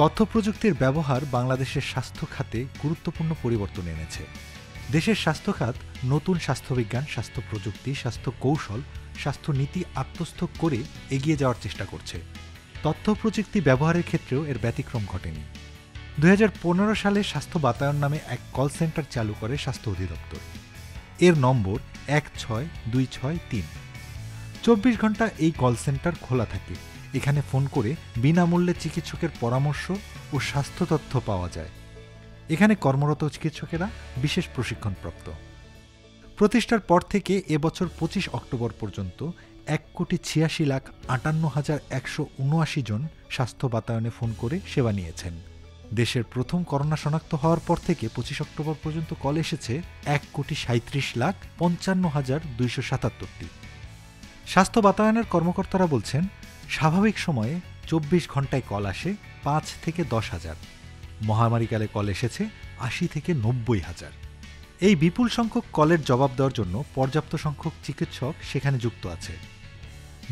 তথ্য প্রযুক্তির ব্যবহার বাংলাদেশের স্বাস্থ্য খাতে গুরুত্বপূর্ণ পরিবর্তন এনেছে। দেশের স্বাস্থ্য খাত নতুন স্বাস্থ্যবিজ্ঞান, স্বাস্থ্য প্রযুক্তি, স্বাস্থ্য কৌশল, স্বাস্থ্য নীতি আত্মস্থ করে এগিয়ে যাওয়ার চেষ্টা করছে। তথ্য প্রযুক্তি ব্যবহারের ক্ষেত্রেও এর ব্যতিক্রম ঘটেনি। দুই হাজার পনেরো সালে স্বাস্থ্য বাতায়ন নামে এক কল সেন্টার চালু করে স্বাস্থ্য অধিদপ্তর। এর নম্বর এক ছয় দুই ছয় তিন। চব্বিশ ঘণ্টা এই কল সেন্টার খোলা থাকে। এখানে ফোন করে বিনামূল্যে চিকিৎসকের পরামর্শ ও স্বাস্থ্য তথ্য পাওয়া যায়। এখানে কর্মরত চিকিৎসকেরা বিশেষ প্রশিক্ষণপ্রাপ্ত। প্রতিষ্ঠার পর থেকে এবছর পঁচিশ অক্টোবর পর্যন্ত এক কোটি ছিয়াশি লাখ আটান্ন হাজার একশো উনআশি জন স্বাস্থ্য বাতায়নে ফোন করে সেবা নিয়েছেন। দেশের প্রথম করোনা শনাক্ত হওয়ার পর থেকে পঁচিশ অক্টোবর পর্যন্ত কল এসেছে এক কোটি সাঁত্রিশ লাখ পঞ্চান্ন হাজার দুইশো সাতাত্তরটি। স্বাস্থ্য বাতায়নের কর্মকর্তারা বলছেন স্বাভাবিক সময়ে চব্বিশ ঘন্টায় কল আসে পাঁচ থেকে দশ হাজার। মহামারীকালে কল এসেছে আশি থেকে নব্বই হাজার। এই বিপুল সংখ্যক কলের জবাব দেওয়ার জন্য পর্যাপ্ত সংখ্যক চিকিৎসক সেখানে যুক্ত আছে।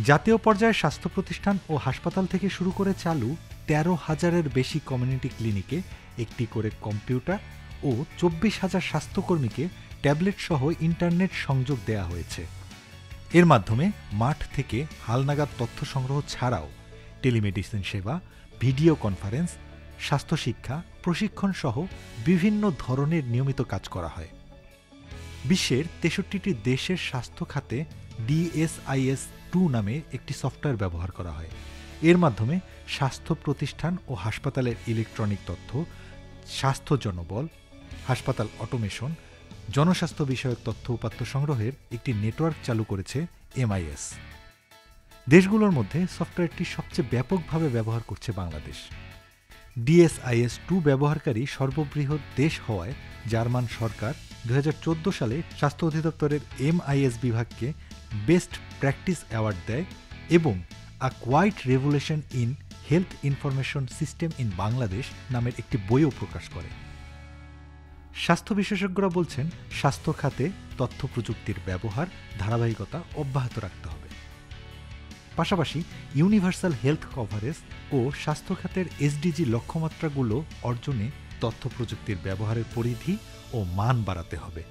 জাতীয় পর্যায়ে স্বাস্থ্য প্রতিষ্ঠান ও হাসপাতাল থেকে শুরু করে চালু তেরো হাজারের বেশি কমিউনিটি ক্লিনিকে একটি করে কম্পিউটার ও চব্বিশ হাজার স্বাস্থ্যকর্মীকে ট্যাবলেট সহ ইন্টারনেট সংযোগ দেয়া হয়েছে। এর মাধ্যমে মাঠ থেকে হালনাগাদ তথ্য সংগ্রহ ছাড়াও টেলিমেডিসিন সেবা, ভিডিও কনফারেন্স স্বাস্থ্য শিক্ষা প্রশিক্ষণ সহ বিভিন্ন ধরনের নিয়মিত কাজ করা হয়। বিশ্বের তেষট্টিটি দেশের স্বাস্থ্য খাতে ডিএসআইএস টু নামে একটি সফটওয়্যার ব্যবহার করা হয়। এর মাধ্যমে স্বাস্থ্য প্রতিষ্ঠান ও হাসপাতালের ইলেকট্রনিক তথ্য, স্বাস্থ্য জনবল, হাসপাতাল অটোমেশন জনস্বাস্থ্য বিষয়ক তথ্য উপাত্ত সংগ্রহের একটি নেটওয়ার্ক চালু করেছে এমআইএস। দেশগুলোর মধ্যে সফটওয়্যারটি সবচেয়ে ব্যাপকভাবে ব্যবহার করছে বাংলাদেশ। ডিএসআইএস টু ব্যবহারকারী সর্ববৃহৎ দেশ হওয়ায় জার্মান সরকার দু হাজার চোদ্দ সালে স্বাস্থ্য অধিদপ্তরের এমআইএস বিভাগকে বেস্ট প্র্যাকটিস অ্যাওয়ার্ড দেয় এবং a quiet revolution in health information system in Bangladesh নামের একটি বইও প্রকাশ করে। স্বাস্থ্য বিশেষজ্ঞরা বলছেন, স্বাস্থ্য খাতে তথ্য প্রযুক্তির ব্যবহার, ধারাবাহিকতা অব্যাহত রাখতে হবে। পাশাপাশি ইউনিভার্সাল হেলথ কভারেজ ও স্বাস্থ্য খাতের এসডিজি লক্ষ্যমাত্রাগুলো অর্জনে তথ্য প্রযুক্তির ব্যবহারের পরিধি ও মান বাড়াতে হবে।